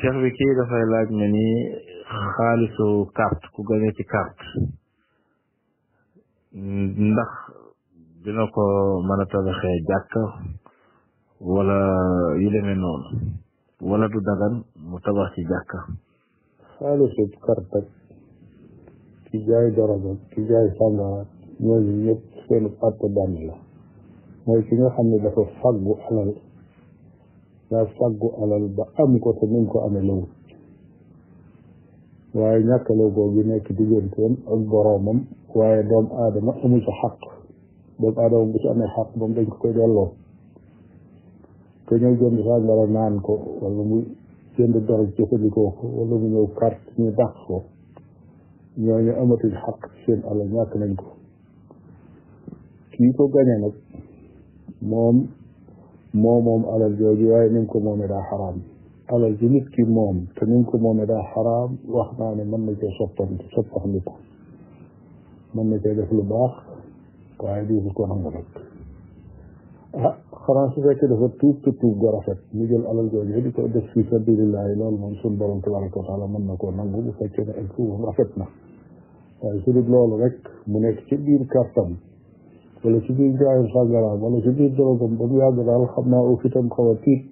cheikh bi kii dafay laaj ma ni xaalisu carte ku gañe ci carte ndax dina ko mën a tabaxee jàkk wala yu demee noonu wala du dagan mu tabax ci jàkk xaalisu carte ak ci jaay dorog ak ci jaay sàngara ñooñu ñëpp seen àtte benn la mooy ki nga xam ne dafa faggu alal daa fàggu alal ba am ko te ni mu ko amee lawul waaye ñàkkaloo googu nekk digganteem ak boroomam waaye doomu aadama amu ci xaq doomu aadama bu ci amee xaq moom dañ ko koy delloo te ñëw jënd sàngara naan ko wala mu jënd dorog jëfandikoo ko wala mu ñëw carte ñu dàq ko ñooñu amatuñ xaq seen alal ñàkk nañ ko kii ko gañe nag moom moo moom alal jooju waaye ni mu ko moomee daa xaraam alal ji nit ki moom te ni mu ko moomee daa xaraam wax naa ne mën na cee soppan soppaxndi ko mën na cee def lu baax waaye diisu ko nangu nag ah xanaa su fekkee dafa tuub te tuub ga rafet ñu jël alal jooju di ko def fi sabilillahi loolu moom suñ borom tabaraka wa taala mën na koo nangu bu fekkee ne ak tuubam rafet na waaye su dul loolu rek mu nekk ci biir kàttan wala ci biir jaayam sàngaraam wala ci biir dorogam ba mu yàgg daal xam naa au fitam xaw a tiit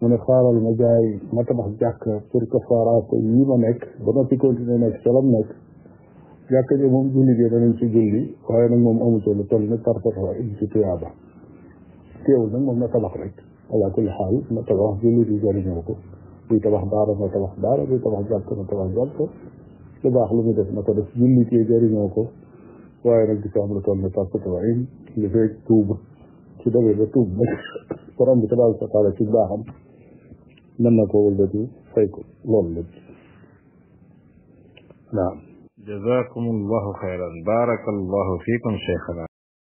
mu ne xaaral ma jaay ma tabax jàkk pour que faaraas yi ma nekk ba noppi continuer nekk ca lam nekk jàkka ji moom julli gi danañ ci julli waaye nag moom amu ci lu toll ne tarfata wa in ci tuyaaba teewul nag moom na tabax rek ala kulli xaal na tabax jullit yi jëriñoo ko buy tabax daara na tabax daara buy tabax jàkk na tabax jàkk lu baax lu mu def na ko def jullit yi jëriñoo ko waaye nag di ko am lu toll ne parce que waaye li fekk tuub su demee ba tuub nag borom bi tabaaraka wa taala ci baaxam mën na ko wëlbati fay ko loolu lépp naam jazakumullahu xayran barakallahu fiikum cheikhana